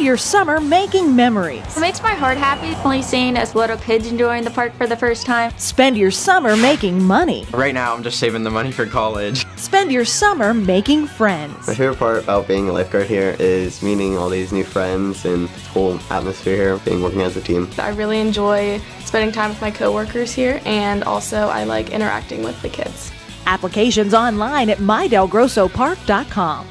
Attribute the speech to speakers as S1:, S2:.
S1: your summer making memories.
S2: It makes my heart happy only seeing us little kids enjoying the park for the first time.
S1: Spend your summer making money.
S3: Right now, I'm just saving the money for college.
S1: Spend your summer making friends.
S4: My favorite part about being a lifeguard here is meeting all these new friends and the whole atmosphere here, being working as a team.
S5: I really enjoy spending time with my coworkers here and also I like interacting with the kids.
S1: Applications online at mydelgrossopark.com.